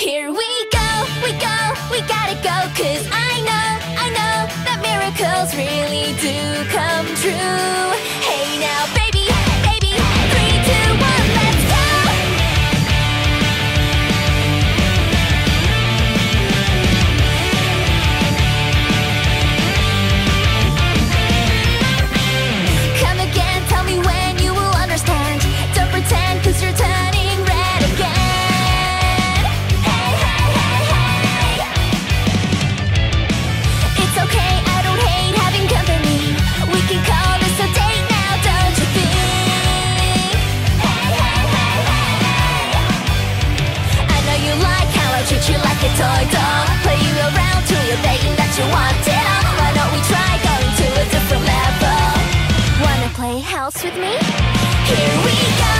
Here we go, we go, we gotta go. Cause I know, I know that miracles really do come true. treat you like a toy doll Play you around till you're begging that you want down Why don't we try going to a different level? Wanna play house with me? Here we go